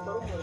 tu kuna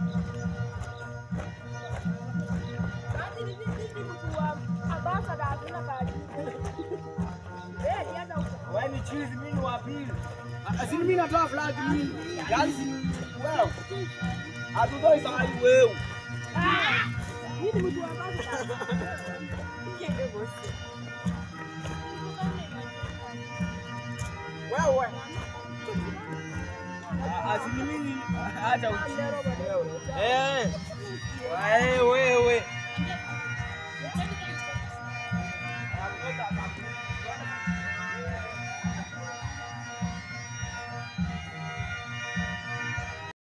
Around there, na kipindi inaingia. Ane weli vya wako gamba, niye constitution hiyo weli. Wewe ni chizi, mimi ni wa pili. Ah, Si mimi natoa flag mimi. Yaani asimiliki hata uchi. Eh, eh. wewe